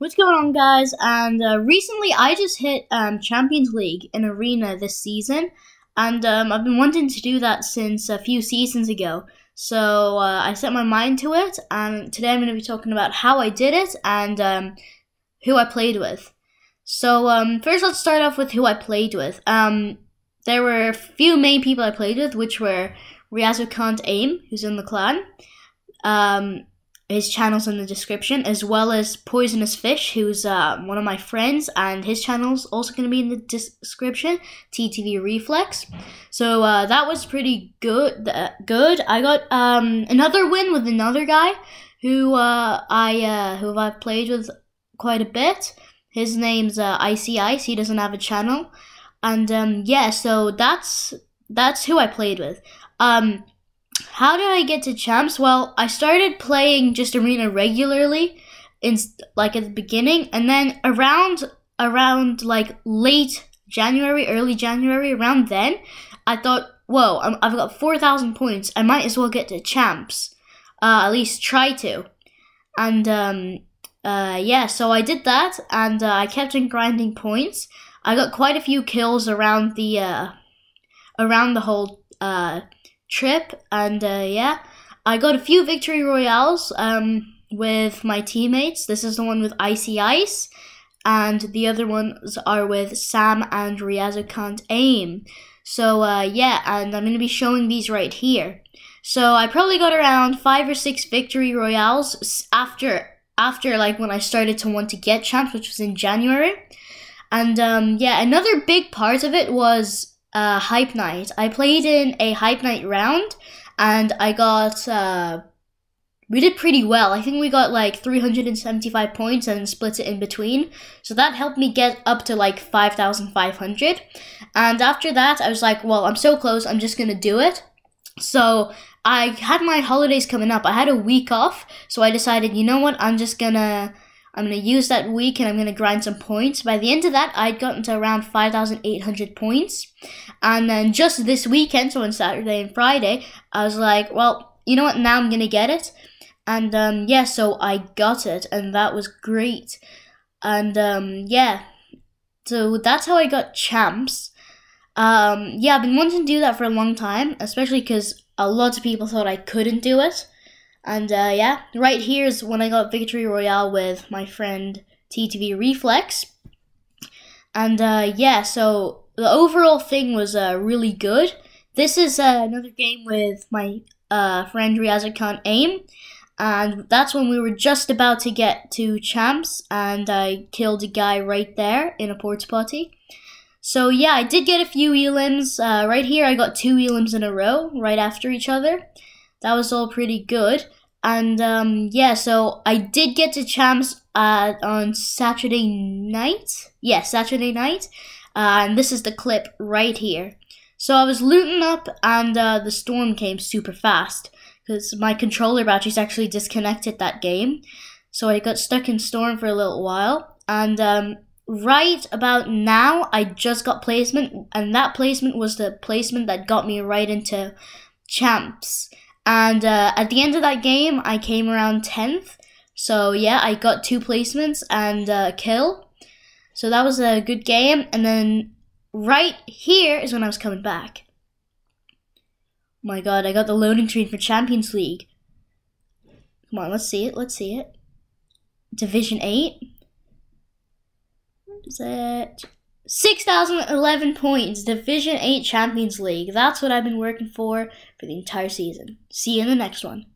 What's going on, guys? And uh, recently, I just hit um, Champions League in Arena this season, and um, I've been wanting to do that since a few seasons ago. So uh, I set my mind to it, and today I'm going to be talking about how I did it and um, who I played with. So um, first, let's start off with who I played with. Um, there were a few main people I played with, which were Ryazukant Aim, who's in the clan. His channel's in the description, as well as Poisonous Fish, who's uh, one of my friends, and his channel's also going to be in the description. TTV Reflex. So uh, that was pretty good. Uh, good. I got um, another win with another guy who uh, I uh, who I've played with quite a bit. His name's uh, Icy Ice. He doesn't have a channel, and um, yeah. So that's that's who I played with. Um, how did I get to champs? Well, I started playing just arena regularly in like at the beginning and then around around like late January, early January, around then, I thought, "Whoa, i have got 4,000 points. I might as well get to champs. Uh, at least try to." And um uh yeah, so I did that and uh, I kept on grinding points. I got quite a few kills around the uh around the whole uh trip, and uh, yeah, I got a few victory royales um, with my teammates. This is the one with Icy Ice, and the other ones are with Sam and Ryazukant Aim. So uh, yeah, and I'm gonna be showing these right here. So I probably got around five or six victory royales after after like when I started to want to get champs, which was in January. And um, yeah, another big part of it was uh, Hype Night. I played in a Hype Night round, and I got. Uh, we did pretty well. I think we got like 375 points and split it in between. So that helped me get up to like 5,500. And after that, I was like, well, I'm so close, I'm just gonna do it. So I had my holidays coming up. I had a week off, so I decided, you know what, I'm just gonna I'm going to use that week and I'm going to grind some points. By the end of that, I'd gotten to around 5,800 points. And then just this weekend, so on Saturday and Friday, I was like, well, you know what? Now I'm going to get it. And um, yeah, so I got it, and that was great. And um, yeah, so that's how I got champs. Um, yeah, I've been wanting to do that for a long time, especially because a lot of people thought I couldn't do it. And uh, yeah, right here is when I got Victory Royale with my friend TTV Reflex. And uh, yeah, so the overall thing was uh, really good. This is uh, another game with my uh, friend Ryazukant Aim. And that's when we were just about to get to champs, and I killed a guy right there in a porta potty. So yeah, I did get a few elims. Uh, right here, I got two elims in a row, right after each other that was all pretty good. And um, yeah, so I did get to champs uh, on Saturday night. Yeah, Saturday night. Uh, and this is the clip right here. So I was looting up, and uh, the storm came super fast because my controller batteries actually disconnected that game. So I got stuck in storm for a little while, and um, right about now, I just got placement, and that placement was the placement that got me right into champs. And uh, at the end of that game, I came around 10th. So yeah, I got two placements and a kill. So that was a good game. And then right here is when I was coming back. My god, I got the loading screen for Champions League. Come on, let's see it. Let's see it. Division 8. What is it? 6,011 points, Division 8 Champions League. That's what I've been working for for the entire season. See you in the next one.